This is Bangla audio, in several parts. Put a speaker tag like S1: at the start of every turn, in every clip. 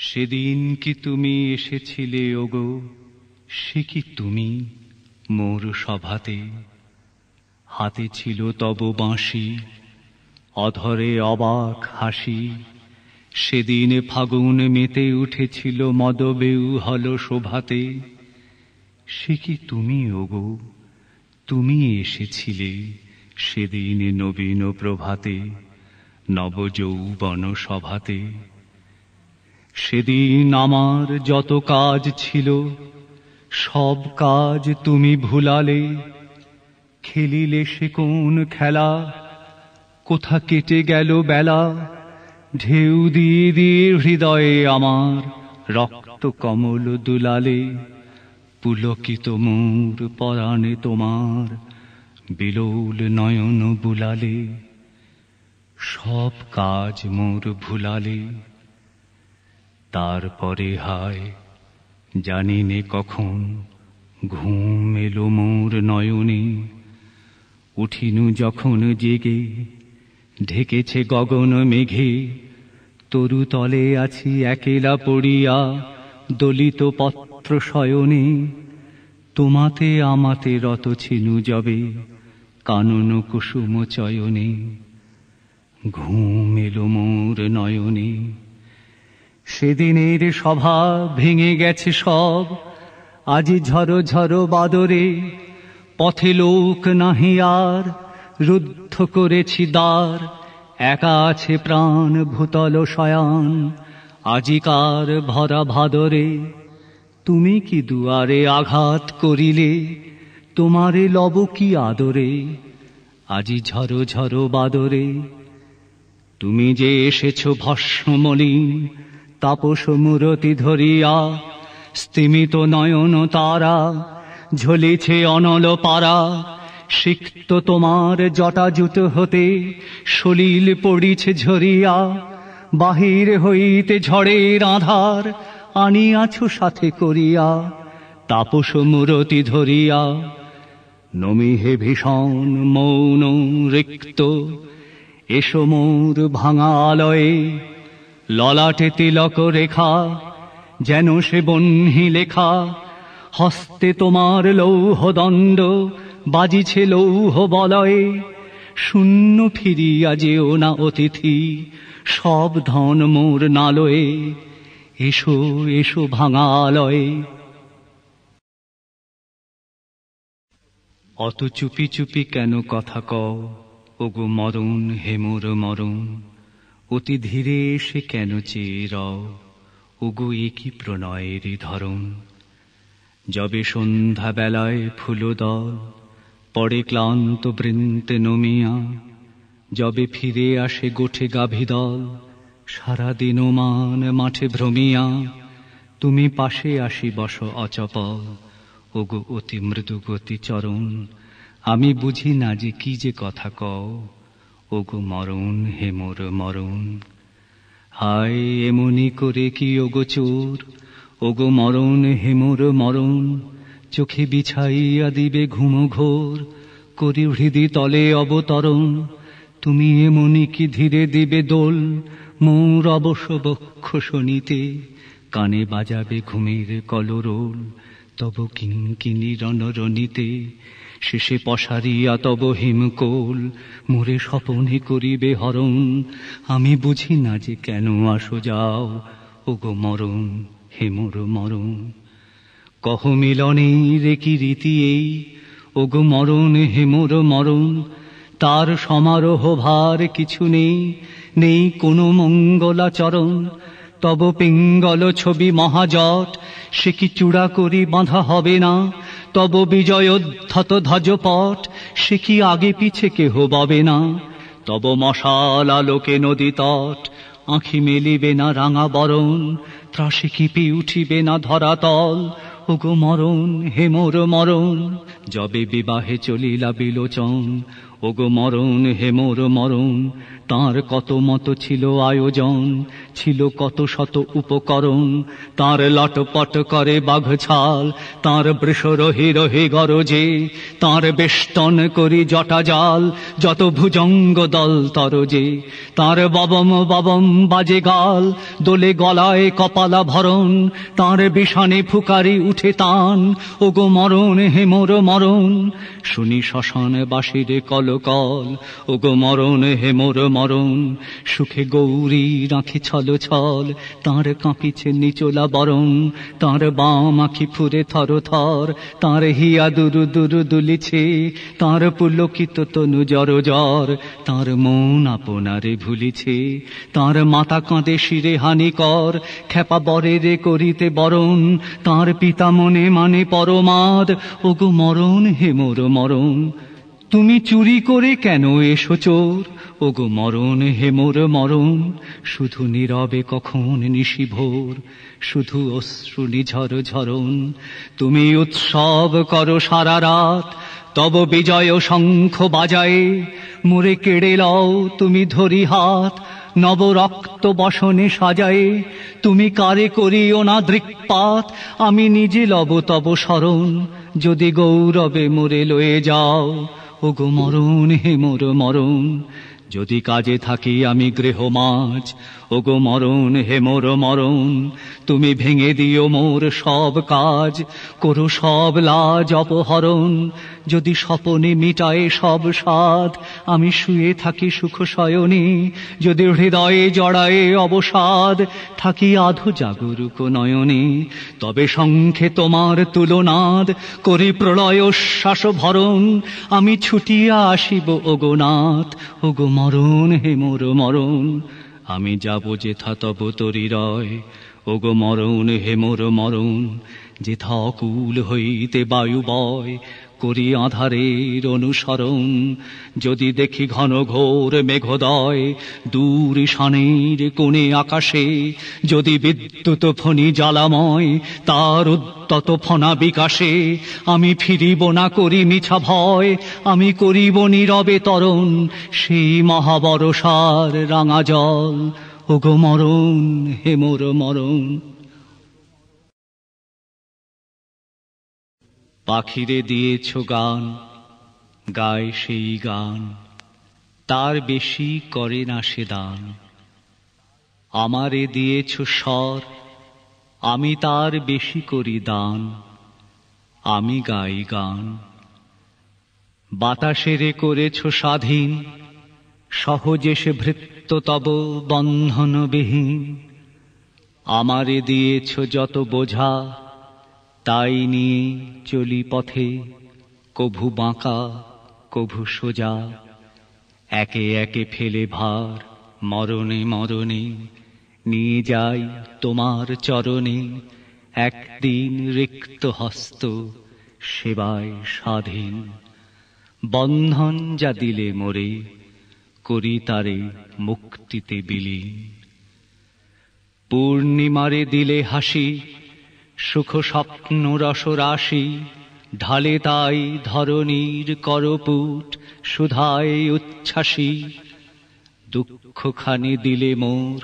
S1: সেদিন কি তুমি এসেছিলে, ওগো? সে কি তুমি মোর সভাতে? হাতে ছিল তব বাঁশি, অধরে অবাক হাসি। সেদিন ফাগুন মেতে উঠেছিল মদবেউ হল শোভাতে। সে কি তুমি, ওগো? তুমি এসেছিলে সেদিন নবীন প্রভাতে, নবযৌবন সভাতে। সেদিন আমার যত কাজ ছিল, সব কাজ তুমি ভুলালে। খেলিলে সে কোন খেলা, কোথা কেটে গেল বেলা। ঢেউ দিয়ে দিয়ে হৃদয়ে আমার রক্ত কমল দুলালে। পুলকিত মোর পরাণে তোমার বিলোল নয়ন বুলালে। সব কাজ মোর ভুলালে। তারপরে হায়। জানি নে কখন ঘুম এলো মোর নয়নে। উঠিনু যখন জেগে, ঢেকেছে গগন মেঘে। তরু তলে আছি একেলা পড়িয়া দলিত পত্র শয়নে। তোমাতে আমাতে রত ছিনু যবে কানন কুসুম চয়নে। ঘুম এলো মোর নয়নে। সেদিনের সভা ভেঙে গেছে সব। আজি ঝরো ঝরো বাদরে পথে লোক নাহি আর। রুদ্ধ করেছি দ্বার, একা আছে প্রাণ ভূতল শয়ান। আজিকার ভরা ভাদরে তুমি কি দুয়ারে আঘাত করিলে? তোমারে লব কি আদরে? আজি ঝরো ঝরো বাদরে তুমি যে এসেছ ভস্মমলিন তাপস মূরতি ধরিয়া, স্তিমিত নয়ন তারা, ঝলিছে অনল পারা। সিক্ত তোমার জটাজুট হতে সলিল পড়িছে ঝরিয়া, বাহির হইতে ঝড়ের আধার আনিয়াছো সাথে করিয়া। তাপস মূরতি ধরিয়া নমিহে ভীষণ মৌন রিক্ত, এসো মোর ভাঙা আলয়ে ললাটে তিলক রেখা, যেন সে বহ্নি লেখা, হস্তে তোমার লৌহ দণ্ড বাজিছে লৌহ বলয়ে শূন্য ফিরিয়া যেও না অতিথি, সব ধন মোর নালয়ে, এসো এসো ভাঙালয়ে। অত চুপি চুপি কেন কথা কও, ওগো মরণ হে মোর মরণ। অতি ধীরে এসে কেন চেয়ে রও? ওগো একই প্রণয়ের ধরন যবে সন্ধ্যা বেলায় ফুলদল, পরে ক্লান্ত বৃন্তে নমিয়া, যবে ফিরে আসে গোঠে গাভী গাভীদল সারাদিন মান মাঠে ভ্রমিয়া, তুমি পাশে আসি বস অচপল ওগো অতি মৃদু গতি চরণ, আমি বুঝি না যে কি যে কথা কও। ওগো মরণ হে মোর মরণ। হায় এমনি করে কি ওগো চোর? ওগো মরণ হে মোর মরণ। চোখে বিছাইয়া দিবে ঘুম ঘোর, করি হৃদি তলে অবতরণ। তুমি এমনি কি ধীরে দিবে দোল? মোর বক্ষ শনিতে কানে বাজাবে ঘুমের কলরোল। তব কিঙ্কিনি রণরণিতে শেষে পশারিয়া তব হিমকোল মোরে স্বপনে করিবে হরণ। আমি বুঝি না যে কেন আসো যাও, ওগো মরণ, হে মোর মরণ। কহ মিলনে রে কি রীতি এই, ওগো মরণ, হে মোর মরণ। তার সমারোহ ভার কিছু নেই নেই কোনো মঙ্গলাচরণ। তব পিঙ্গল ছবি মহাজট, সে কি চূড়া করি বাঁধা হবে না? তব বিজয়োদ্ধত ধ্বজপট, সে কি আগে পিছে কেহ ববে না? তব মশাল আলোকে নদী তট, আঁখি মেলিবে না রাঙা বরণ, ত্রাসে কিপি উঠিবে না ধরাতল ওগো মরণ হে মোর মরণ, যবে বিবাহে চলিলা বিলোচন, ওগো মরণ হে মোর মরণ তার কত মত ছিল আয়োজন, ছিল কত শত উপকরণ। তার লটপট করে বাঘ ছাল তার বৃষ রহি গরজে, তার বেষ্টন করি জটা জাল, যত ভুজঙ্গ দল তরজে। তার ববম ববম বাজে গাল, দোলে গলায় কপালা ভরণ, তার বিষানে ফুকারি উঠে তান ও গো মরণ হে মোর মরণ। শুনি শ্মশান বাসিরে কলকল ও গো মরণ হে মোর মরণ। সুখে গৌরী রাখি ছল ছল, তার কাঁপিছে নিচলা বরণ। তাঁর বাম আখি ফুরে থর থর, তাঁর হিয়া দুরু দুরু দুলিছে। তাঁর পুলকিত তনু জর জর, তাঁর মন আপনারে ভুলিছে। তাঁর মাতা কাঁদে শিরে হানিকর খেপা বরে রে করিতে বরণ। তাঁর পিতা মনে মানে পরমাদ, ওগো মরণ হে মোর মরণ। তুমি চুরি করে কেন এসো চোর? ও গো মরণ হে মোর মরণ, শুধু নীরবে কখন নিশি ভোর? শুধু অশ্রু নিঝর ঝরণ, তুমি উৎসব করো সারা রাত, তব বিজয় শঙ্খ বাজায়ে। মোরে কেড়ে লও তুমি ধরি হাত, নব রক্ত বসনে সাজায়ে। তুমি কারে করিও না দৃকপাত, আমি নিজে লব তব স্মরণ যদি গৌরবে মোরে লয়ে যাও। ও গো মরণ, হে মোর মরণ, যদি কাজে থাকি আমি গৃহ মাছ ও গো মরণ, হে মোর মরণ, তুমি ভেঙে দিও মোর সব কাজ, করো সব লাজ অপহরণ যদি স্বপনে মিটায়ে সব সাধ আমি শুয়ে থাকি সুখ শয়নে যদি হৃদয়ে জড়ায়ে অবসাদ, থাকি আধু জাগরুক নয়নে। তবে শঙ্খে তোমার তুলনাদ, করি প্রলয় শ্বাস ভরণ, আমি ছুটিয়া আসিব ওগোনাথ ওগো মরণ হে মোর মরণ। আমি যাব যেথা তব তরি রয়, ওগো মরণ হে মোর মরণ। যেথা অকুল হইতে বায়ু বয় করি আধারের অনুসরণ। যদি দেখি ঘন ঘোর মেঘদয়, দূর শানের কোণে আকাশে, যদি বিদ্যুৎ ফণি জ্বালাময়, তার উত্তত ফনা বিকাশে, আমি ফিরিব না করি মিছা ভয়, আমি করিব নীরবে তরণ। সেই মহাবরসার রাঙা জল, ওগো মরণ, হে মোর মরণ। পাখিরে দিয়েছ গান, গায় সেই গান, তার বেশি করে না সে দান। আমারে দিয়েছ স্বর, আমি তার বেশি করি দান, আমি গাই গান। বাতাসেরে করেছ স্বাধীন, সহজে সে ভৃত্য তব বন্ধনবিহীন। আমারে দিয়েছ যত বোঝা তাই নিয়ে চলি পথে, কভু বাঁকা, কভু সোজা। একে একে ফেলে ভার, মরণে মরণে। নিয়ে যাই তোমার চরণে, একদিন রিক্ত হস্ত, সেবায় স্বাধীন। বন্ধন যা দিলে মোরে, করি তারে মুক্তিতে বিলীন। পূর্ণিমারে দিলে হাসি সুখ স্বপ্ন রসরাশি ঢালে তাই ধরণীর করপুট, সুধায় উচ্ছ্বাসী। দুঃখখানি দিলে মোর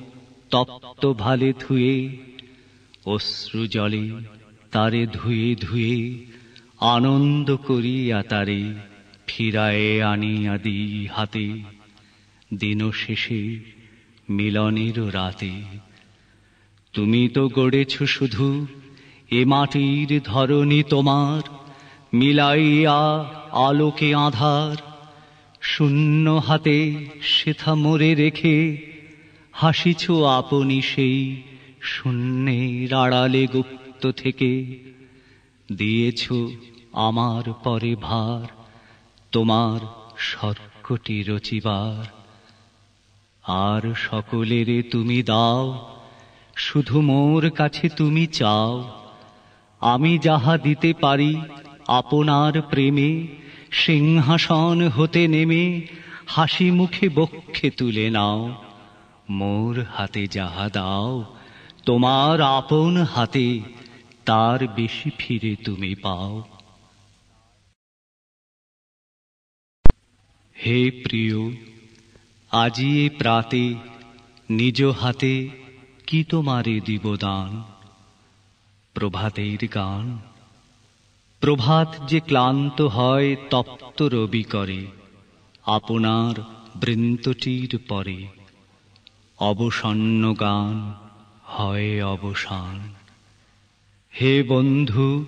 S1: তপ্ত ভালে ধুয়ে, অশ্রু জলে তারে ধুয়ে ধুয়ে, আনন্দ করিয়া তারে ফিরায়ে আনিয়া দি হাতে। দিন শেষে মিলনের রাতে, তুমি তো গড়েছ শুধু এ মাটির ধরণী তোমার, মিলাইয়া আলোকে আধার। শূন্য হাতে সেথা মোরে রেখে হাসিছ আপনি সেই শূন্যের আড়ালে গুপ্ত থেকে। দিয়েছ আমার পরে ভার, তোমার সর্কটি রচিবার। আর সকলেরে তুমি দাও, শুধু মোর কাছে তুমি চাও। আমি যাহা দিতে পারি আপনার প্রেমে, সিংহাসন হতে নেমে হাসি মুখে বক্ষে তুলে নাও। মোর হাতে যাহা দাও, তোমার আপন হাতে তার বেশি ফিরে তুমি পাও। হে প্রিয়, আজি এ প্রাতে নিজ হাতে কি তোমারে দিব দান? প্রভাতের গান। প্রভাত যে ক্লান্ত হয়, তপ্ত রবি করে। আপনার বৃন্তটির পরে অবসন্ন গান হয় অবসান। হে বন্ধু,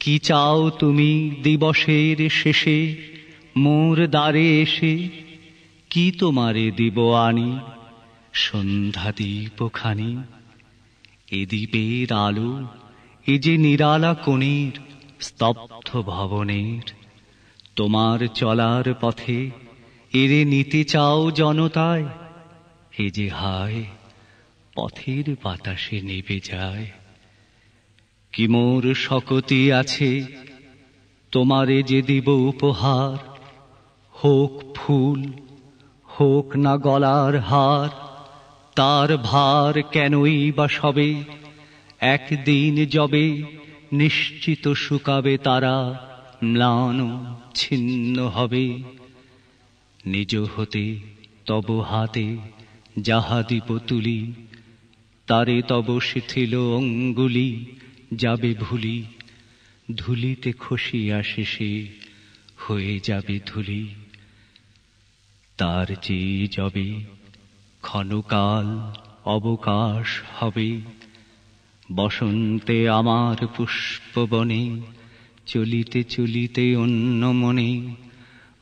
S1: কি চাও তুমি দিবসের শেষে? মোর দ্বারে এসে কি তোমারে দিব আনি? সন্ধ্যা দীপখানি এ দ্বীপের আলো, এ যে নিরালা কোণের স্তব্ধ ভবনের। তোমার চলার পথে এরে নিতে চাও জনতায় এ যে হায়, পথের বাতাসে নেবে যায়। কি মোর শকতি আছে তোমারে যে দিব উপহার, হোক ফুল, হোক না গলার হার। তার ভার কেনই বা সবে? একদিন যবে নিশ্চিত শুকাবে তারা, ম্লান ছিন্ন হবে। নিজ হতে তব হাতে যাহা দীপ তুলি, তারে তব শিথিল অঙ্গুলি যাবে ভুলি। ধুলিতে খসিয়া শেষে হয়ে যাবে ধুলি। তার চেয়ে যাবে ক্ষণকাল অবকাশ হবে। বসন্তে আমার পুষ্পবনে, চলিতে চলিতে অন্য মনে,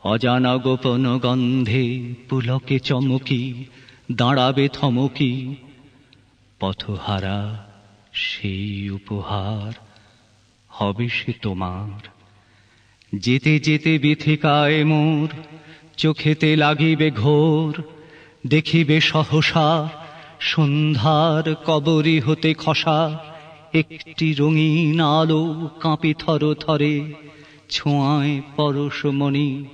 S1: অজানা গোপন গন্ধে পুলকে চমকি, দাঁড়াবে থমকি, পথহারা সেই উপহার হবে সে তোমার। যেতে যেতে বিথিকায় মোর, চোখেতে লাগিবে ঘোর দেখিবে সহসা সন্ধ্যার কবরী হতে খসা। একটি রঙিন আলো কাঁপি থর থরে, ছোঁয়ায় পরশমণি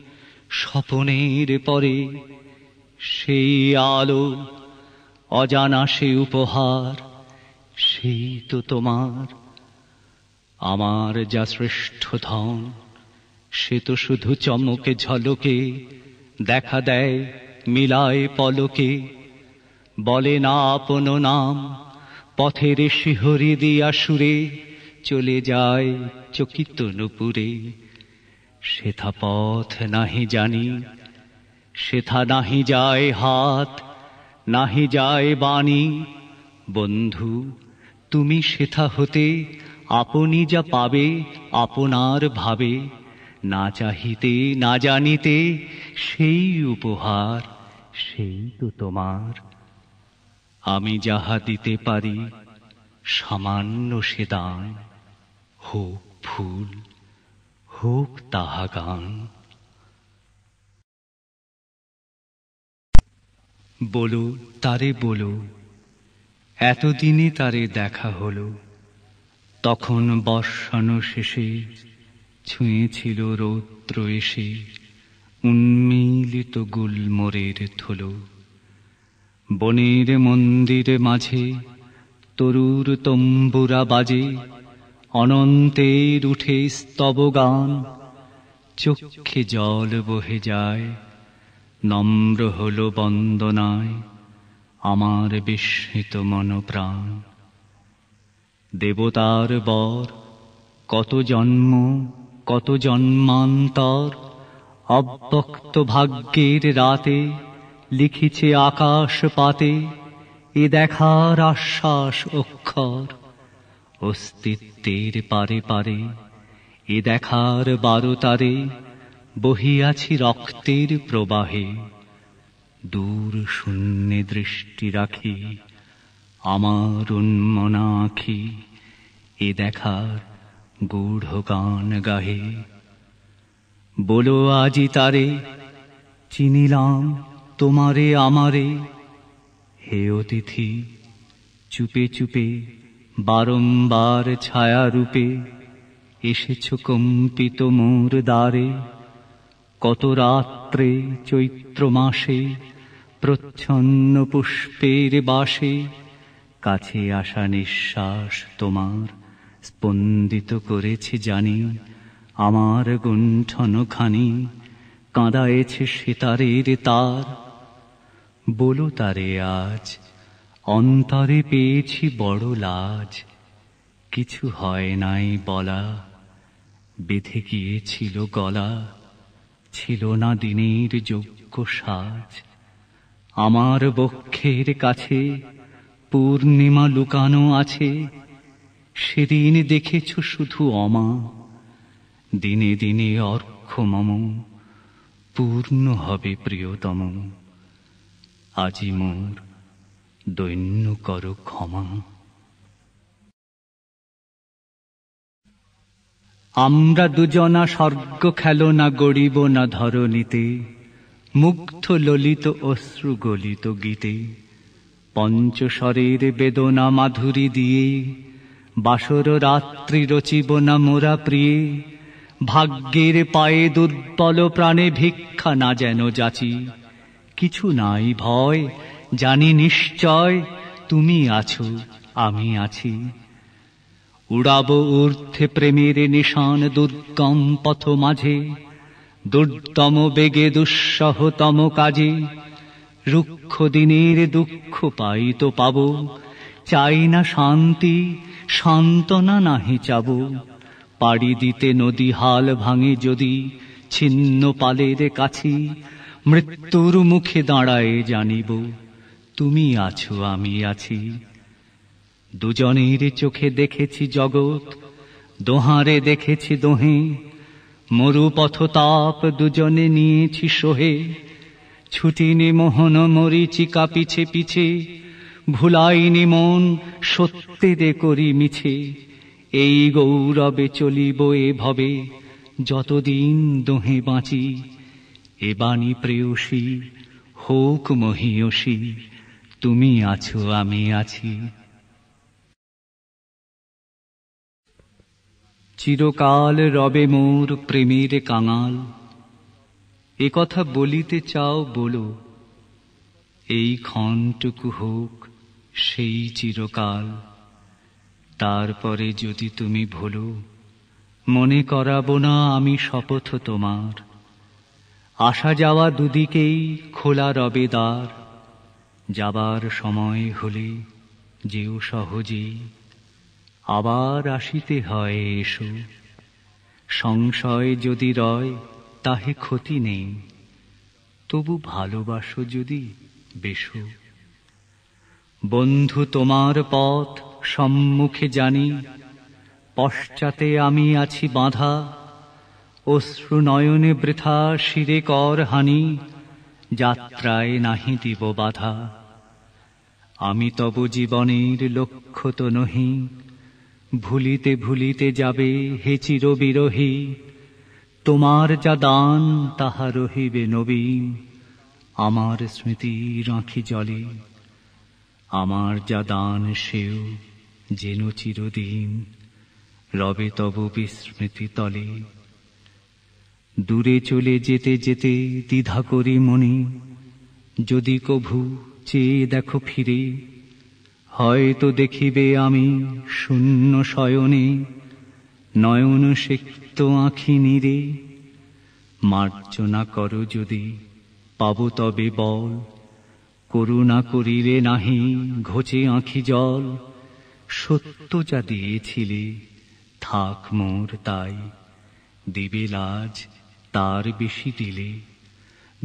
S1: স্বপনের পরে। সেই আলো অজানা সে উপহার, সেই তো তোমার। আমার যা শ্রেষ্ঠ ধন, সে তো শুধু চমকে ঝলকে দেখা দেয়। মিলায় পলকে বলে না আপন নাম, পথের শিহরি দিয়া সুরে চলে যায় চকিত নুপুরে সেথা পথ নাহি জানি, সেথা নাহি যায় হাত, নাহি যায় বাণী। বন্ধু, তুমি সেথা হতে আপনি যা পাবে আপনার ভাবে, না চাহিতে না জানিতে সেই উপহার সেই তো তোমার। আমি যাহা দিতে পারি, সামান্য সে দান। হোক ফুল, হোক তাহা গান। বলো, তারে বলো, এতদিনে তারে দেখা হলো। তখন বর্ষণ শেষে ছুঁয়েছিল রৌদ্র এসে। উন্মিলিত গুলমোরের থলো বনের মন্দিরে মাঝে তরুর তম্বুরা বাজে। অনন্তের উঠে স্তব গান। চক্ষে জল বহে যায়। নম্র হল বন্দনায় আমার বিস্মিত মনপ্রাণ। দেবতার বর কত জন্ম, কত জন্মান্তর? অব্যক্ত ভাগ্যের রাতে লিখিছে আকাশ পাতে, এ দেখার আশ্বাস অক্ষর। অস্তিত্বের পারে পারে, এ দেখার বারোতারে বহিয়াছি রক্তের প্রবাহে। দূর শূন্যে দৃষ্টি রাখি, আমার উন্মনা আখি এ দেখার গূঢ় গান গাহে। বলো আজি তারে, চিনিলাম তোমারে আমারে। হে অতিথি, চুপে চুপে, বারংবার ছায়া রূপে এসেছ কম্পিত মোর দ্বারে। কত রাত্রে চৈত্র মাসে, প্রচ্ছন্ন পুষ্পের বাসে, কাছে আসা নিঃশ্বাস তোমার স্পন্দিত করেছে জানি। আমার গুণ্ঠন খানি কাঁদায়েছে সেতারের তার। বলো তারে আজ, অন্তরে পেয়েছি বড় লাজ। কিছু হয় নাই বলা, বেঁধে গিয়েছিল গলা। ছিল না দিনের যোগ্য সাজ। আমার বক্ষের কাছে পূর্ণিমা লুকানো আছে। সেদিন দেখেছ শুধু অমা। দিনে দিনে অর্ঘ মম পূর্ণ হবে প্রিয়তম। আজি মোর দৈন্য কর ক্ষমা। আমরা দুজনা স্বর্গ খেল না, গড়িব না ধরণীতে। মুগ্ধ ললিত অশ্রু গলিত গীতে। পঞ্চস্বরের বেদনা মাধুরী দিয়ে। বাসর রাত্রি রচিব না মোরা প্রিয়ে। ভাগ্যের পায়ে দুর্বল প্রাণে ভিক্ষা না যেন যাচি। কিছু নাই ভয়, জানি নিশ্চয় তুমি আছো, আমি আছি। উড়াব ঊর্ধ্বে প্রেমের নিশান দুর্গম পথ মাঝে, দুর্দম বেগে দুঃসহতম কাজে। রুক্ষ দিনের দুঃখ পাই তো পাব, চাই না শান্তি, সান্ত্বনা নাহি চাব। পাড়ি দিতে নদী হাল ভাঙে যদি, ছিন্ন পালের কাছে, মৃত্যুর মুখে দাঁড়ায় জানিব, তুমি আছো, আমি আছি। দুজনের চোখে দেখেছি জগৎ, দোহারে দেখেছি দোহে, মরুপথ তাপ দুজনে নিয়েছি সোহে। ছুটিনি মোহন, মরিচিকা পিছে পিছে, ভুলাইনি মন, সত্যেরে করি মিছে। এই গৌরবে চলিব এভাবে, যতদিন দোহে বাঁচি, এ বাণী প্রেয়সী, হোক মহিয়সী, তুমি আছো, আমি আছি। চিরকাল রবে মোর প্রেমের কাঙাল, এ কথা বলিতে চাও বলো, এই ক্ষণটুকু হোক সেই চিরকাল। তারপরে যদি তুমি ভুলো, মনে করাবো না আমি শপথ তোমার। আসা যাওয়া দুদিকেই খোলা রবে দ্বার, যাবার সময় হলে যেও সহজে, আবার আসিতে হয় এসো। সংশয় যদি রয়, তাহে ক্ষতি নেই, তবু ভালোবাসো যদি বেশো। বন্ধু, তোমার পথ সম্মুখে জানি, পশ্চাতে আমি আছি বাঁধা অশ্রু নয়নে বৃথা শিরে কর হানি, যাত্রায় নাহি দিব বাধা। আমি তব জীবনের লক্ষ্য তো নহি, ভুলিতে ভুলিতে যাবে হে চির বিরোহী তোমার যা দান তাহা রহিবে নবীন আমার স্মৃতি রাখি জলে, আমার যা দান সেও যেন চিরদিন রবে তব বিস্মৃতি তলে। দূরে চলে যেতে যেতে দ্বিধা করি মনে। যদি কভু চেয়ে দেখো ফিরে, হয়তো দেখিবে আমি শূন্য শয়নে। নয়ন সিক্ত আঁখি নিরে, মার্জনা করো যদি পাব তবে বল। করুণা করিলে নাহি ঘোচে আঁখি জল। সত্য যা দিয়েছিলে, থাক মোর তাই। দিবে লাজ তার বেশি দিলে।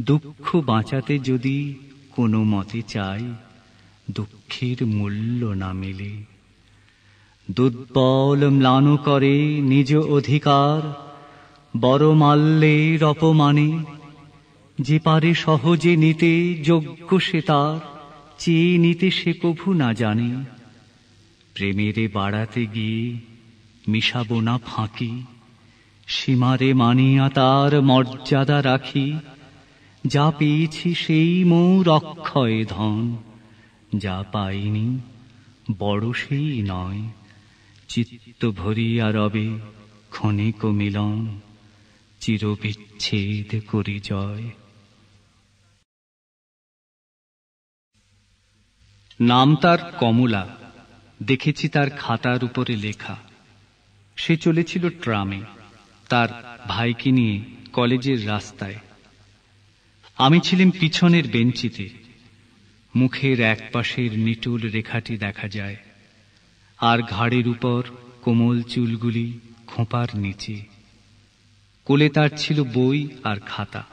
S1: দুঃখ বাঁচাতে যদি কোনো মতে চাই, দুঃখের মূল্য না মেলে। দুর্বল ম্লান করে নিজ অধিকার, বড় মাল্যের অপমানে। যে পারে সহজে নিতে, যোগ্য সে তার, চেয়ে নিতে সে কভু না জানে। প্রেমেরে বাড়াতে গিয়ে মিশাবো না ফাঁকি, সীমারে মানিয়া তার মর্যাদা রাখি, যা পেয়েছি সেই মোর অক্ষয় ধন, যা পাইনি বড় সেই নয়, চিত্ত ভরিয়া রবে ক্ষণিক মিলন চিরবিচ্ছেদ করি জয়। নাম তার কমলা। দেখেছি তার খাতার উপরে লেখা। সে চলেছিল ট্রামে, তার ভাইকে নিয়ে কলেজের রাস্তায়। আমি ছিলাম পিছনের বেঞ্চিতে। মুখের এক পাশের নিটুল রেখাটি দেখা যায়, আর ঘাড়ের উপর কোমল চুলগুলি খোঁপার নিচে। কোলে তার ছিল বই আর খাতা,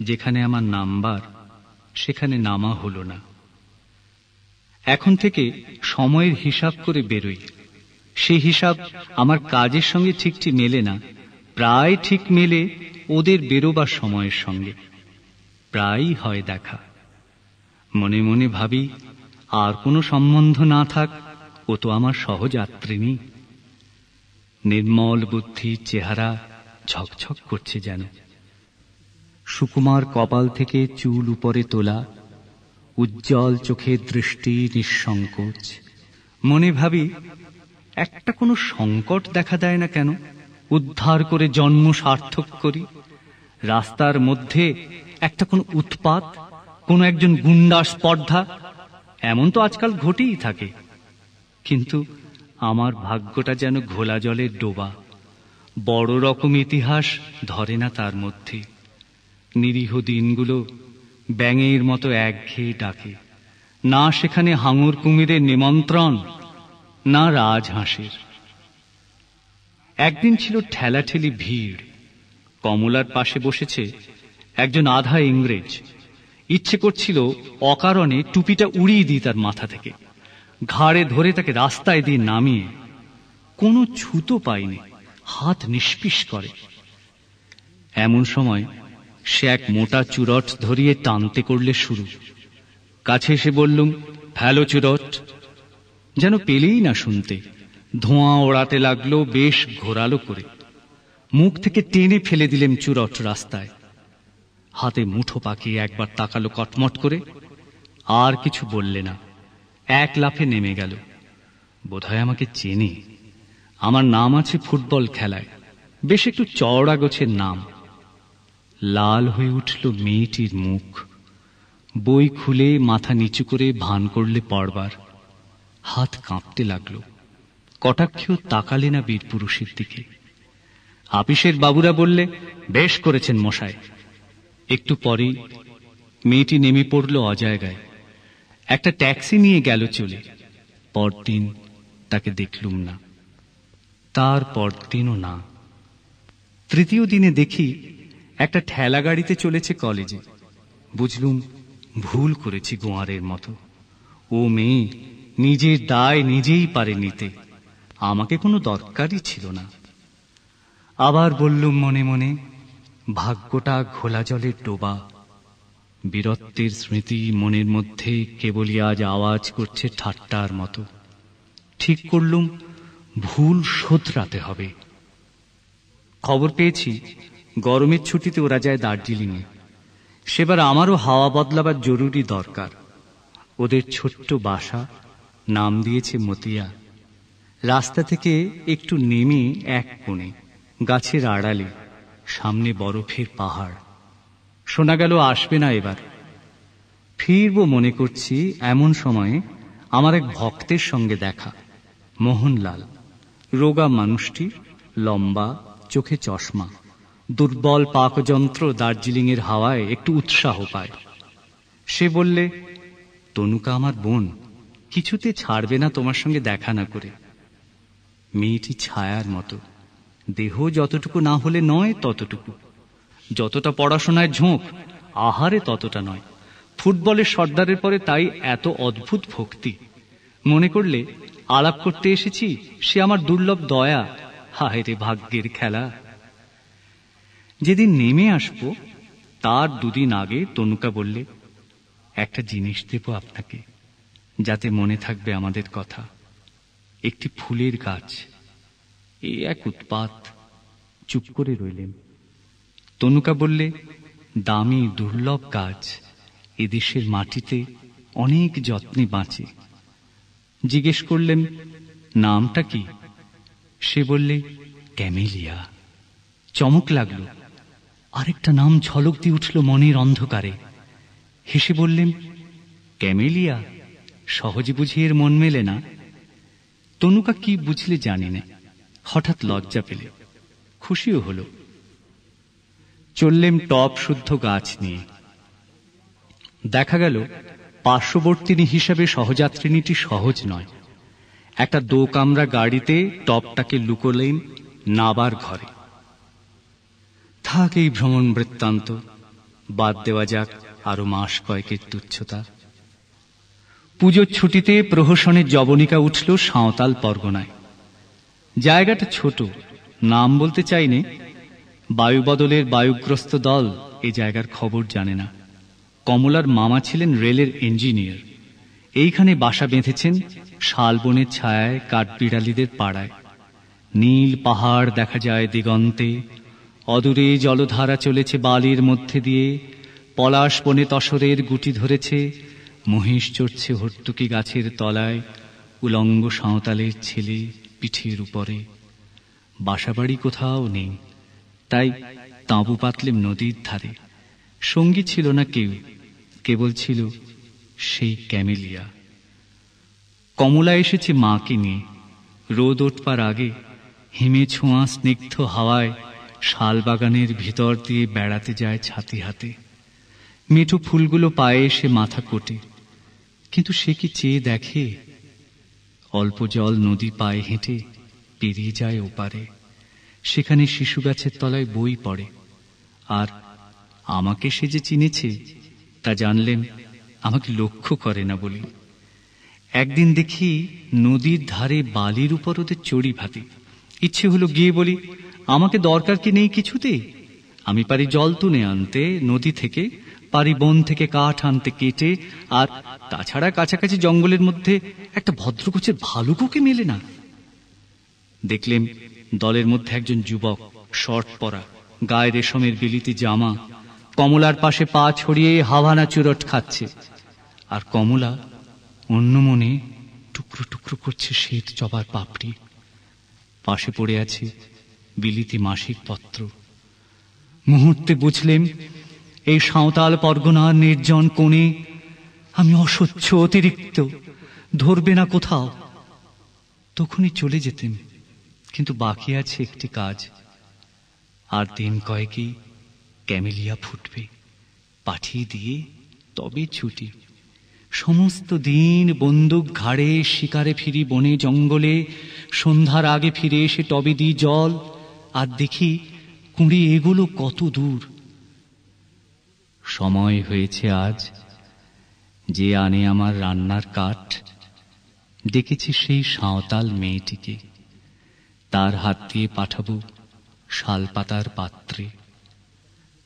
S1: যেখানে আমার নাম্বার, সেখানে নামা হলো না। এখন থেকে সময়ের হিসাব করে বেরোই। সেই হিসাব আমার কাজের সঙ্গে ঠিকটি মেলে না, প্রায় ঠিক মেলে ওদের বেরোবার সময়ের সঙ্গে। প্রায়ই হয় দেখা। মনে মনে ভাবি, আর কোনো সম্বন্ধ না থাক, ও তো আমার সহযাত্রিনী নির্মল বুদ্ধি, চেহারা ঝকঝক করছে যেন। সুকুমার কপাল থেকে চুল উপরে তোলা উজ্জ্বল চোখের দৃষ্টি নিঃসংকোচ। মনে ভাবি, একটা কোনো সংকট দেখা দেয় না কেন? উদ্ধার করে জন্ম সার্থক করি। রাস্তার মধ্যে একটা কোনো উৎপাত, কোনো একজন গুন্ডা স্পর্ধা, এমন তো আজকাল ঘটেই থাকে। কিন্তু আমার ভাগ্যটা যেন ঘোলা জলের ডোবা। বড় রকম ইতিহাস ধরে না তার মধ্যে। নিরীহ দিনগুলো ব্যাঙের মতো একঘেয়ে ডাকে। না সেখানে হাঙর কুমিরের নিমন্ত্রণ, না রাজ রাজহাঁসের একদিন ছিল ঠেলাঠেলি ভিড়। কমলার পাশে বসেছে একজন আধা ইংরেজ। ইচ্ছে করছিল অকারণে টুপিটা উড়িয়ে দিই তার মাথা থেকে। ঘাড়ে ধরে তাকে রাস্তায় দিয়ে নামিয়ে। কোনো ছুতো পাইনি হাত নিষ্পিস করে। এমন সময় সে এক মোটা চুরট ধরিয়ে টানতে করলে শুরু। কাছে এসে বললুম ফেলো চুরট। যেন পেলেই না শুনতে। ধোঁয়া ওড়াতে লাগল, বেশ ঘোরালো করে। মুখ থেকে টেনে ফেলে দিলেম চুরট রাস্তায়। হাতে মুঠো পাকিয়ে একবার তাকালো কটমট করে। আর কিছু বললে না। এক লাফে নেমে গেল। বোধহয় আমাকে চেনে। আমার নাম আছে ফুটবল খেলায়। বেশ একটু চওড়া গোছের নাম। লাল হয়ে উঠল মেয়েটির মুখ। বই খুলে মাথা নিচু করে ভান করলে পড়বার হাত কাঁপতে লাগল। কটাক্ষেও তাকালে না বীর পুরুষের দিকে। আপিসের বাবুরা বললে, বেশ করেছেন মশাই। একটু পরেই মেয়েটি নেমে পড়ল অজায়গায়। একটা ট্যাক্সি নিয়ে গেল চলে। পরদিন তাকে দেখলুম না। তার পরদিনও না। তৃতীয় দিনে দেখি একটা ঠেলা গাড়িতে চলেছে কলেজে। বুঝলুম, ভুল করেছি গোয়ারের মতো। ও মেয়ে নিজের দায় নিজেই পারে নিতে। আমাকে কোনো দরকারই ছিল না। আবার বললুম মনে মনে, ভাগ্যটা ঘোলা জলের ডোবা। বীরত্বের স্মৃতি মনের মধ্যে কেবলই আজ আওয়াজ করছে ঠাট্টার মতো। ঠিক করলুম, ভুল শোধরাতে হবে। খবর পেয়েছি। গরমের ছুটিতে ওরা যায় দার্জিলিংয়ে সেবার আমারও হাওয়া বদলাবার জরুরি দরকার। ওদের ছোট্ট বাসা, নাম দিয়েছে মতিয়া। রাস্তা থেকে একটু নেমে এক কোণে, গাছের আড়ালে, সামনে বরফের পাহাড়। শোনা গেল আসবে না এবার। ফিরব মনে করছি এমন সময়ে আমার এক ভক্তের সঙ্গে দেখা, মোহনলাল। রোগা মানুষটি, লম্বা, চোখে চশমা। দুর্বল পাকযন্ত্র দার্জিলিংয়ের হাওয়ায় একটু উৎসাহ পায়। সে বললে, তনুকা আমার বোন, কিছুতে ছাড়বে না তোমার সঙ্গে দেখা না করে। মেয়েটি ছায়ার মতো, দেহ যতটুকু না হলে নয় ততটুকু। যতটা পড়াশোনায় ঝোঁক, আহারে ততটা নয়। ফুটবলের সর্দারের পরে তাই এত অদ্ভুত ভক্তি। মনে করলে, আলাপ করতে এসেছি, সে আমার দুর্লভ দয়া। হায় রে ভাগ্যের খেলা। যেদিন নেমে আসব, তার দুদিন আগে তনুকা বললে, একটা জিনিস দেব আপনাকে, যাতে মনে থাকবে আমাদের কথা। একটি ফুলের গাছ এই এক উৎপাত। চুপ করে রইলেন। তনুকা বললে, দামি, দুর্লভ গাছ এদেশের মাটিতে অনেক যত্নে বাঁচে। জিজ্ঞেস করলেন, নামটা কি? সে বললে, ক্যামেলিয়া। চমক লাগল। আরেকটা নাম ঝলক দিয়ে উঠল মনের অন্ধকারে। হেসে বললেন, ক্যামেলিয়া, সহজে বুঝি এর মন মেলে না? তনুকা কি বুঝলে জানি না। হঠাৎ লজ্জা পেলে। খুশিও হল। চললেম টপ শুদ্ধ গাছ নিয়ে। দেখা গেল, পার্শ্ববর্তিনী হিসাবে সহযাত্রিনীটি সহজ নয়। একটা দো কামরা গাড়িতে টপটাকে লুকোলেন নাবার ঘরে। থাক এই ভ্রমণ বৃত্তান্ত। বাদ দেওয়া যাক আরও মাস কয়েকের তুচ্ছতা। পুজোর ছুটিতে প্রহসনের জবনিকা উঠল সাঁওতাল পরগনায়। জায়গাটা ছোট, নাম বলতে চাইনে। বায়ুবদলের বায়ুগ্রস্ত দল এ জায়গার খবর জানে না। কমলার মামা ছিলেন রেলের ইঞ্জিনিয়ার। এইখানে বাসা বেঁধেছেন শালবনের ছায়ায় কাঠবিড়ালিদের পাড়ায়। নীল পাহাড় দেখা যায় দিগন্তে অদূরে জলধারা চলেছে বালির মধ্যে দিয়ে, পলাশ বনে তসরের গুটি ধরেছে, মহিষ চড়ছে হর্তুকি গাছের তলায়, উলঙ্গ সাঁওতালের ছেলে পিঠের উপরে। বাসাবাড়ি কোথাও নেই, তাই তাঁবু পাতলেম নদীর ধারে। সঙ্গী ছিল না কেউ, কেবল ছিল সেই ক্যামেলিয়া। কমলা এসেছে মাকে নিয়ে, রোদ উঠবার আগে, হিমে ছোঁয়া স্নিগ্ধ হাওয়ায় শালবাগানের ভিতর দিয়ে বেড়াতে যায় ছাতি হাতে। মেঠো ফুলগুলো পায়ে এসে মাথা কোটে। কিন্তু সে কি চেয়ে দেখে? অল্প জল নদী পায়ে হেঁটে পেরিয়ে যায় ওপারে। সেখানে শিশু গাছের তলায় বই পড়ে। আর আমাকে সে যে চিনেছে, তা জানলেন আমাকে লক্ষ্য করে না বলি। একদিন দেখি নদীর ধারে বালির উপর ওদের চড়ি ভাতি। ইচ্ছে হলো গিয়ে বলি আমাকে দরকার কি নেই কিছুতে? আমি পারি জল তুলে আনতে, নদী থেকে, পারি বন থেকে কাঠ আনতে কেটে, আর তাছাড়া কাছাকাছি জঙ্গলের মধ্যে একটা ভদ্রকোচের ভালুকুকে মেলে না? দেখলেন দলের মধ্যে একজন যুবক, শর্ট পরা, গায়ে রেশমের বিলিতি জামা, কমলার পাশে পা ছড়িয়ে হাভানা চুরট খাচ্ছে। আর কমলা অন্য মনে টুকরো টুকরো করছে শীত জবার পাপড়ি। পাশে পড়ে আছে বিলিতি মাসিক পত্র। মুহূর্তে বুঝলেম এই সাঁওতাল পরগনার নির্জন কোণে আমি অসহ্য অতিরিক্ত, ধরবে না কোথাও। তখনই চলে যেতেন, কিন্তু বাকি আছে একটি কাজ। আর দিন কয়েকই ক্যামেলিয়া ফুটবে, পাঠিয়ে দিয়ে তবে ছুটি। সমস্ত দিন বন্দুক ঘাড়ে, শিকারে ফিরি বনে জঙ্গলে, সন্ধ্যার আগে ফিরে এসে টবে দিই জল আর দেখি কুঁড়ি এগুলো কত দূর। সময় হয়েছে আজ যে আনে আমার রান্নার কাঠ। ডেকেছি সেই সাঁওতাল মেয়েটিকে। তার হাত দিয়ে পাঠাবো শালপাতার পাত্রে।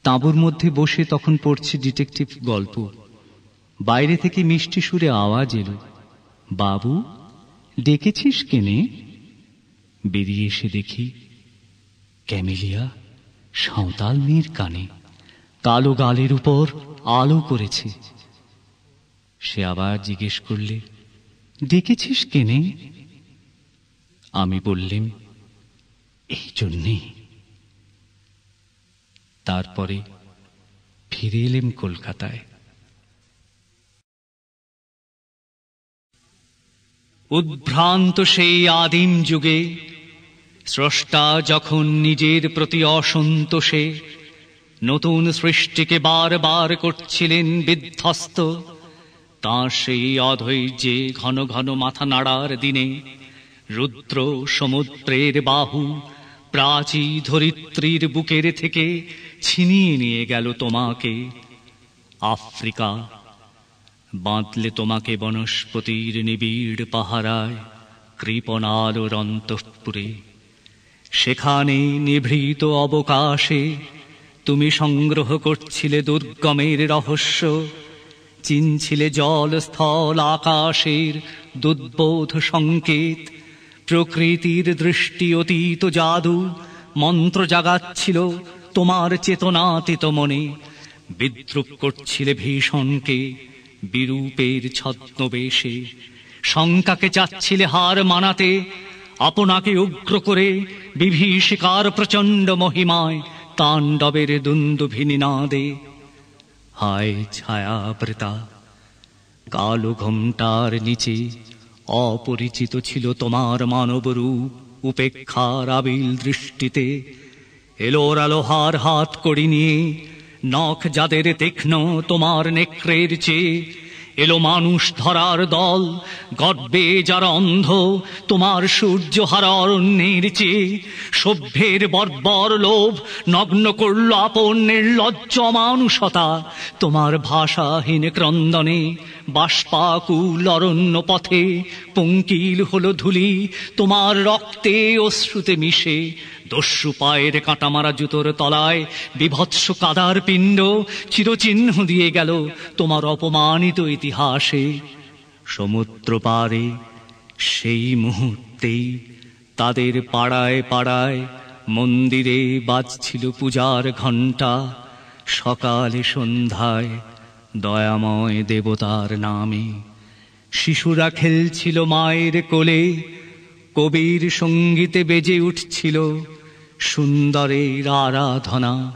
S1: তাঁবুর মধ্যে বসে তখন পড়ছি ডিটেকটিভ গল্প। বাইরে থেকে মিষ্টি সুরে আওয়াজ এলো, বাবু, ডেকেছিস কেনে? বেরিয়ে এসে দেখি ক্যামেলিয়া, সাঁওতাল মেয়ের কানে কালো গালের উপর আলো করেছে। সে আবার জিজ্ঞেস করলে ডেকেছিস কেনে? আমি বললেম, এই জন্যে। তারপরে ফিরে এলেম কলকাতায়। উদ্ভ্রান্ত সেই আদিম যুগে স্রষ্টা যখন নিজের প্রতি অসন্তোষে নতুন সৃষ্টিকে বারবার করছিলেন বিধ্বস্ত তাঁর সেই অধৈর্যে ঘন ঘন মাথা নাড়ার দিনে রুদ্র সমুদ্রের বাহু প্রাচী ধরিত্রীর বুকের থেকে ছিনিয়ে নিয়ে গেল তোমাকে। আফ্রিকা বাঁধলে তোমাকে বনস্পতির নিবিড় পাহারায় কৃপণালোর অন্তঃপুরে। সেখানে নিভৃত অবকাশে তুমি সংগ্রহ করছিলে দুর্গমের রহস্য, চিনছিলে জল স্থল আকাশের দুদ্বোধ সংকেত, প্রকৃতির দৃষ্টি অতীত জাদু, মন্ত্র জাগাচ্ছিল তোমার চেতনাতীত মনে, বিদ্রুপ করছিলে ভীষণকে বিরূপের ছদ্মবেশে, শঙ্কাকে চাচ্ছিলে হার মানাতে আপনাকে উগ্র করে বিভীষিকার প্রচণ্ড মহিমায় তাণ্ডবের দুন্দুভিনী নাদে। হায় ছায়াবৃতা, কালো ঘোমটার নিচে অপরিচিত ছিল তোমার মানব রূপ, উপেক্ষার আবিল দৃষ্টিতে। এলোর আলোহার হাত করি নিয়ে, নখ যাদের তীক্ষ্ণ তোমার নেক্রের চেয়ে এলো মানুষ ধরার দল, গর্বে যারা অন্ধ, তোমার সূর্য হারা অরণ্যের চেয়ে। সভ্যের বর্বর লোভ নগ্ন করল আপন নির্লজ্জ মানুষতা, তোমার ভাষাহীন ক্রন্দনে বাষ্পাকুল অরণ্য পথে, পঙ্কিল হলো ধুলি, তোমার রক্তে অশ্রুতে মিশে। দস্যু পায়ের কাঁটা মারা জুতোর তলায় বিভৎস কাদার পিণ্ড চিরচিহ্ন দিয়ে গেল তোমার অপমানিত ইতিহাসে। সমুদ্র পারে সেই মুহূর্তেই তাদের পাড়ায় পাড়ায় মন্দিরে বাজছিল পূজার ঘণ্টা। সকালে সন্ধ্যায় দয়াময় দেবতার নামে। শিশুরা খেলছিল মায়ের কোলে, কবির সঙ্গীতে বেজে উঠছিল সুন্দরের আরাধনা।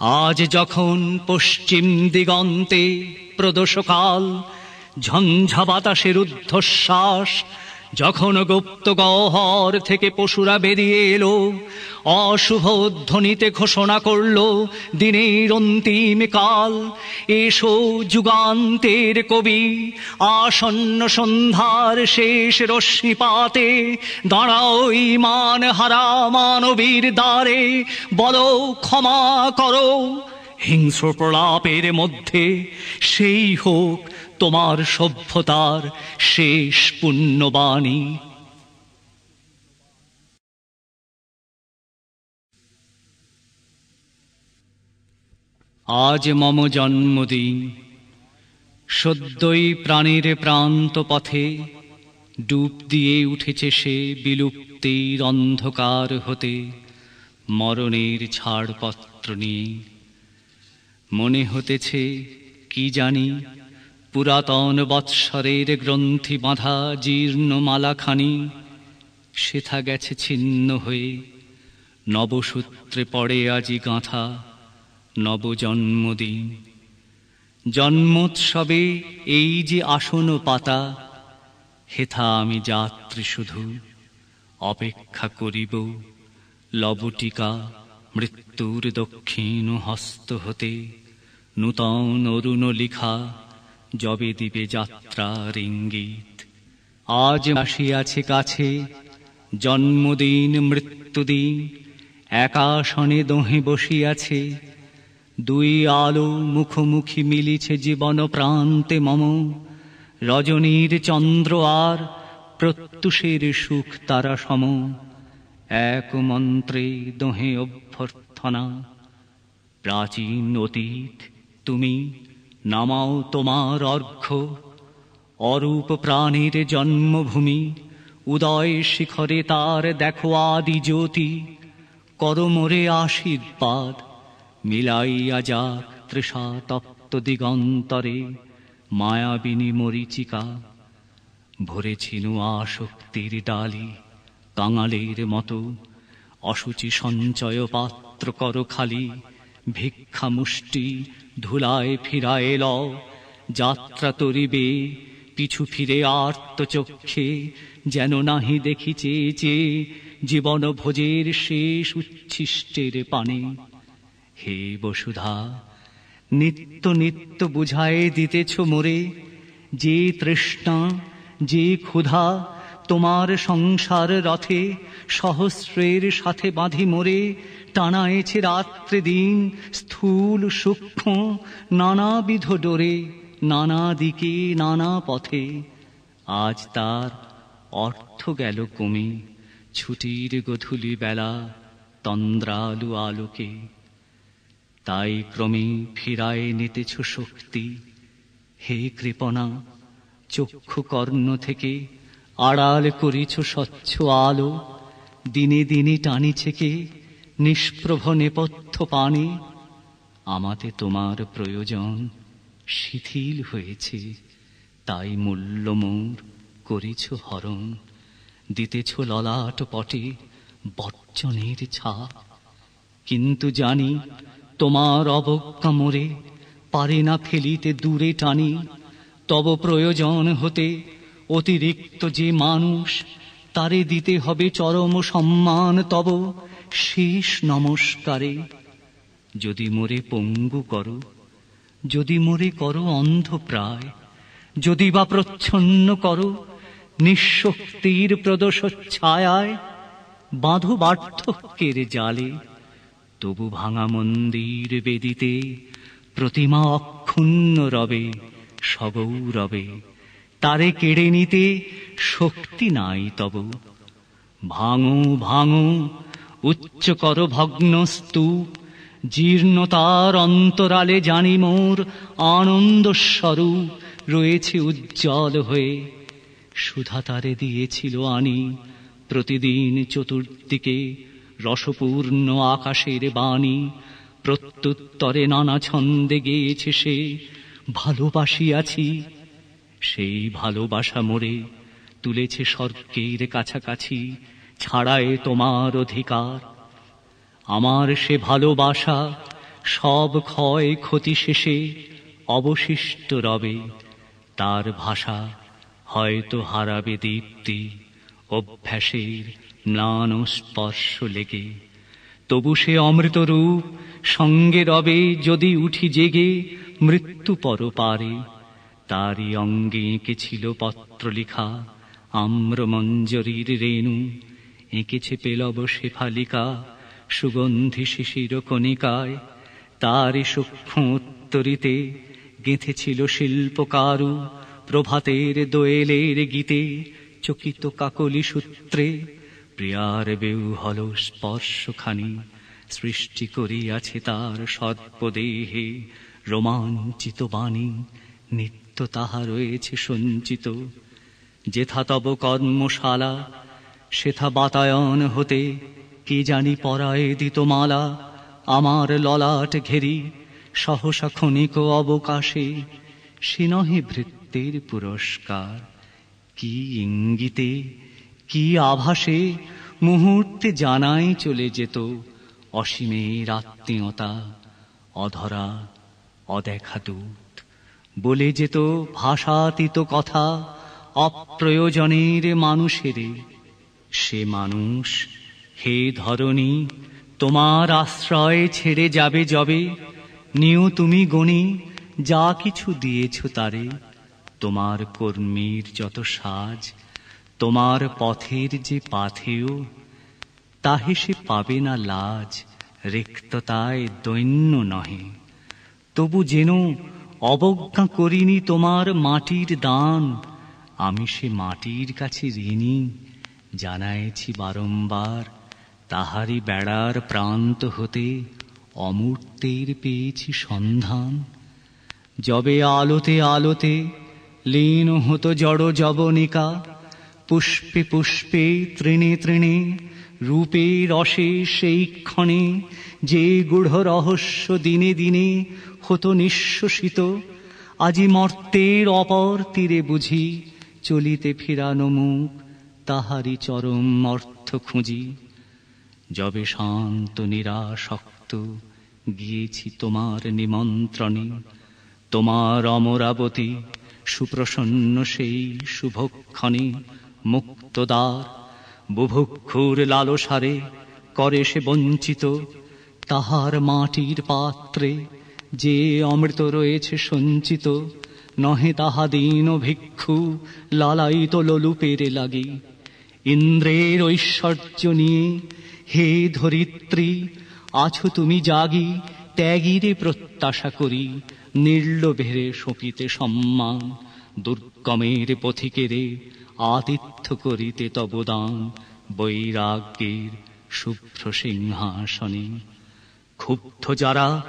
S1: আজ যখন পশ্চিম দিগন্তে প্রদোষকাল ঝঞ্ঝা বাতাসের ঊর্ধ্বশ্বাস যখন গুপ্ত গহর থেকে পশুরা বেরিয়ে এলো, অশুভ ধ্বনিতে ঘোষণা করল, দিনের অন্তিম কাল, এসো যুগান্তের কবি, আসন্ন সন্ধ্যার শেষ রশ্মিপাতে দাঁড়াও ইমান হারা মানবীর দ্বারে, বলো, ক্ষমা করো। হিংস্র প্রলাপের মধ্যে সেই হোক তোমার সভ্যতার শেষ পুণ্যবাণী। আজ মম জন্মদিন। সদ্যই প্রাণীর প্রান্ত পথে ডুব দিয়ে উঠেছে সে বিলুপ্তির অন্ধকার হতে, মরণের ছাড়পত্র নিয়ে। মনে হতেছে, কি জানি পুরাতন বৎসরের গ্রন্থি বাঁধা জীর্ণ মালাখানি। সেথা গেছে ছিন্ন হয়ে। নবসূত্রে পড়ে আজি গাঁথা নবজন্মদিন। জন্মোৎসবে এই যে আসন পাতা, হেথা আমি যাত্রী শুধু। অপেক্ষা করিব লবটিকা মৃত্যুর দক্ষিণ হস্ত হতে। নূতন অরুণ লিখা জবে দিবে যাত্রার ইঙ্গিত আজ আসিয়াছে কাছে জন্মদিন, মৃত্যুদিন একাশনে দোহে বসিয়াছে। দুই আলো মুখোমুখি মিলিছে জীবন প্রান্তে মম। রজনীর চন্দ্র আর প্রত্যুষের সুখ তারা সম। এক মন্ত্রে দোহে অভ্যর্থনা। প্রাচীন অতীত তুমি নামাও তোমার অর্ঘ্য। অরূপ প্রাণীর জন্মভূমি, উদয় শিখরে তার দেখো আদি জ্যোতি। করমরে আশীর্বাদ, মিলাইয়া যাক তৃষা তপ্ত দিগন্তরে, মায়াবিনী মরিচিকা। ভরেছিল আসক্তির ডালি কাঙালের মতো অসুচি সঞ্চয় পাত্র কর খালি, ভিক্ষা মুষ্টি ধুলায় ফিরায় ল যাত্রা তরিবে, পিছু ফিরে আর্ত চক্ষে, যেন নাহি দেখিছে যে জীবন ভোজের শেষ উচ্ছিষ্টের পানে। হে বসুধা, নিত্য নিত্য বুঝায়ে দিতেছ মোরে, যে তৃষ্ণা, যে ক্ষুধা, তোমার সংসার রথে সহস্রের সাথে বাঁধি মোরে টানায়েছে রাত্রে দিন, স্থূল সূক্ষ্ম, নানাবিধ ডোরে, নানা দিকে, নানা পথে। আজ তার অর্থ গেল কমে, ছুটির গধূলি বেলা, তন্দ্রালু আলোকে। তাই ক্রমে ফিরায় নিতেছ শক্তি। হে কৃপনা চক্ষু কর্ণ থেকে আড়াল করিছ স্বচ্ছ আলো, দিনে দিনে টানিছে কে নিষ্প্রভ নেপথ্য পানে, আমাতে তোমার প্রয়োজন শিথিল হয়েছে। তাই মূল্য মোর করিছ হরণ, দিতেছ ললাট পটে বর্জনের ছাপ। কিন্তু জানি তোমার অবজ্ঞা মোরে পারে না ফেলিতে দূরে টানি, তব প্রয়োজন হতে অতিরিক্ত যে মানুষ তারে দিতে হবে চরম সম্মান তব। শেষ নমস্কারে। যদি মোরে পঙ্গু করো, যদি মোরে করো অন্ধ প্রায় যদি বা প্রচ্ছন্ন করো, নিঃশক্তির প্রদোষ ছায়ায় বাঁধো বার্ধক্যের জালে, তবু ভাঙা মন্দির বেদিতে প্রতিমা অক্ষুণ্ণ রবে, সগৌরবে, তারে কেড়ে নিতে শক্তি নাই তব। ভাঙো ভাঙো উচ্চ কর ভগ্ন স্তূপ জীর্ণতার অন্তরালে জানি মোর আনন্দ স্বরূপ রয়েছে উজ্জ্বল হয়ে। সুধা তারে দিয়েছিল আনি প্রতিদিন চতুর্দিকে রসপূর্ণ আকাশের বাণী, প্রত্যুত্তরে নানা ছন্দে গেয়েছে সে, ভালোবাসিয়াছি। সেই ভালোবাসা মোরে তুলেছে স্বর্গের কাছাকাছি ছাড়ায় তোমার অধিকার। আমার সে ভালোবাসা, সব ক্ষয় ক্ষতি শেষে অবশিষ্ট রবে। তার ভাষা হয়তো হারাবে দীপ্তি, অভ্যাসের ম্লান স্পর্শ লেগে। তবু সে অমৃত রূপ সঙ্গে রবে, যদি উঠি জেগে মৃত্যু পর পারে তারই অঙ্গে এঁকেছিল পত্র লিখা আম্র মঞ্জরীর রেণু। এঁকেছে পেলব শেফালিকা, সুগন্ধি শিশির কণিকায়। তারই সূক্ষ্ম উত্তরিতে গেঁথেছিল শিল্পকারু প্রভাতের দোয়েলের গীতে চকিত কাকলি সূত্রে। প্রিয়ার বেউহল স্পর্শখানি সৃষ্টি করিয়াছে তার সর্পদেহে রোমাঞ্চিত বাণী। নিত্য তাহা রয়েছে সঞ্চিত। যেথা তব কর্মশালা সেথা বাতায়ন হতে, কি জানি পরায় দিত মালা আমার ললাট ঘেরি, সহসা ক্ষণিক অবকাশে, সে নহে ভৃত্যের পুরস্কার, কি ইঙ্গিতে, কি আভাসে মুহূর্তে জানাই চলে যেত অসীমের আত্মীয়তা, অধরা, অদেখা দূত। বলে যেত ভাষাতীত কথা অপ্রয়োজনের মানুষের সে মানুষ। হে ধরণী, তোমার আশ্রয় ছেড়ে যাবে যবে। নিও তুমি গণি, যা কিছু দিয়েছ তারে। তোমার কর্মীর যত সাজ, তোমার পথের যে পাথেও তাহে সে পাবে না লাজ, রিক্ততায় দৈন্য নহে। তবু যেন অবজ্ঞা করিনি তোমার মাটির দান, আমি সে মাটির কাছে ঋণী। জানাইছি বারংবার তাহারি বেড়ার প্রান্ত হতে অমূর্তের পেয়েছি সন্ধান। যবে আলোতে আলোতে লীন হতো জড় জবনিকা, পুষ্পে পুষ্পে তৃণে তৃণে রূপে রসে সেই ক্ষণে যে গূঢ় রহস্য দিনে দিনে হতো নিঃশ্বসিত, আজি মর্তের অপর তীরে বুঝি চলিতে ফিরানো মুখ। তাহারি চরম অর্থ খুঁজি। যবে শান্ত, নিরাসক্ত গিয়েছি তোমার নিমন্ত্রণে। তোমার অমরাবতী, সুপ্রসন্ন সেই শুভক্ষণে মুক্তদ্বার, বুভুক্ষুর লালসারে করে সে বঞ্চিত। তাহার মাটির পাত্রে যে অমৃত রয়েছে সঞ্চিত, নহে তাহা দীন ভিক্ষু লালায়িত লোলুপের লাগি। ইন্দ্রের ঐশ্বর্য নিয়ে। হে ধরিত্রী, আছো তুমি জাগি, ত্যাগীরে প্রত্যাশা করি। নির্লোভেরে সপিতে সম্মান, দুর্গমের পথিকেরে আতিথ্য করিতে তবদান, বৈরাগ্যের শুভ্র সিংহাসনে। ক্ষুব্ধ যারা,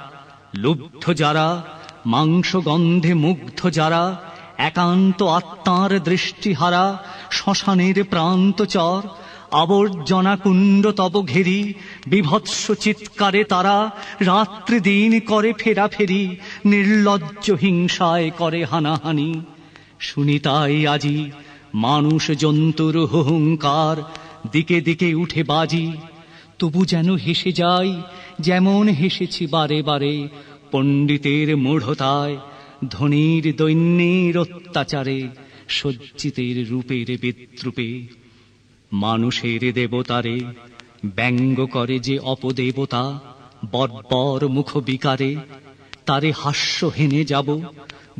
S1: লুব্ধ যারা মাংস গন্ধে মুগ্ধ যারা একান্ত আত্মার দৃষ্টিহারা, শ্মশানের প্রান্ত চর আবর্জনা কুণ্ড তব ঘেরি, বিভৎস চিৎকারে তারা রাত্রি দিন করে ফেরা ফেরি নির্লজ্জ হিংসায় করে হানাহানি। শুনি তাই আজি মানুষ জন্তুর হুহুঙ্কার, দিকে দিকে উঠে বাজি। তবু যেন হেসে যাই, যেমন হেসেছি বারে বারে পণ্ডিতের মূঢ়তায়। ধনির দৈন্যের অত্যাচারে, সজ্জিতের রূপের বিদ্রুপে। মানুষের দেবতারে ব্যঙ্গ করে যে অপদেবতা, বর্বর মুখ বিকারে, তারে হাস্য হেনে যাব,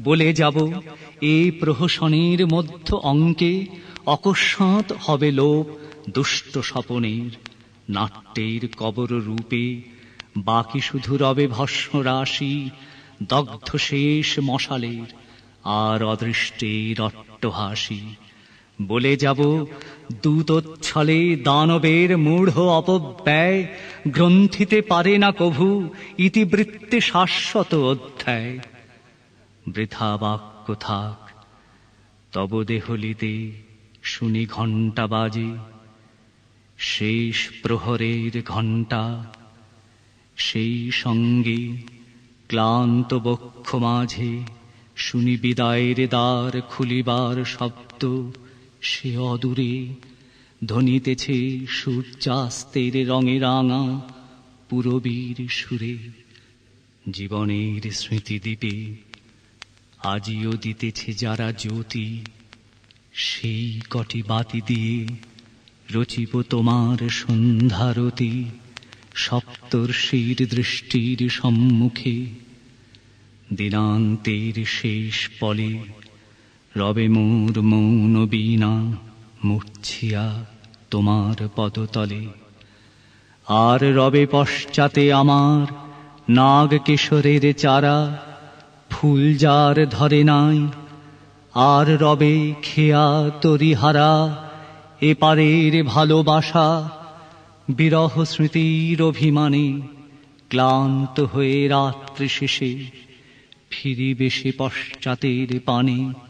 S1: বলে যাব এই প্রহসনের মধ্য অঙ্কে অকস্মাৎ হবে লোভ দুষ্ট স্বপনের। নাট্যের কবর রূপে বাকি শুধু রবে ভস্ম রাশি দগ্ধ শেষ মশালের আর অদৃষ্টের অট্টহাসি। বলে যাব, দূতচ্ছলে দানবের মূঢ় অপব্যয়, গ্রন্থিতে পারে না কভু ইতিবৃত্তে শাশ্বত অধ্যায়। বৃথা বাক্য থাক, তব দেহলিতে শুনি ঘণ্টা বাজে। শেষ প্রহরের ঘণ্টা, সেই সঙ্গে ক্লান্ত বক্ষ মাঝে শুনি বিদায়ের দ্বার খুলিবার শব্দ, সে অদূরে ধ্বনিতেছে সূর্যাস্তের রঙে রাঙা পুরবীর সুরে। জীবনের স্মৃতিদ্বীপে আজিও দিতেছে যারা জ্যোতি, সেই কটি বাতি দিয়ে রচিব তোমার সন্ধ্যারতি। সপ্তর্ষির দৃষ্টির সম্মুখে, দিনান্তের শেষ পলে রবে মোর মৌন বীণা মূর্ছিয়া তোমার পদতলে। আর রবে পশ্চাতে আমার নাগ কিশোরের চারা ফুল যার ধরে নাই, আর রবে খেয়া তরিহারা এপারের ভালোবাসা বিরহ স্মৃতির অভিমানে ক্লান্ত হয়ে রাত্রি শেষে ফিরিবে সে পশ্চাতের পানে।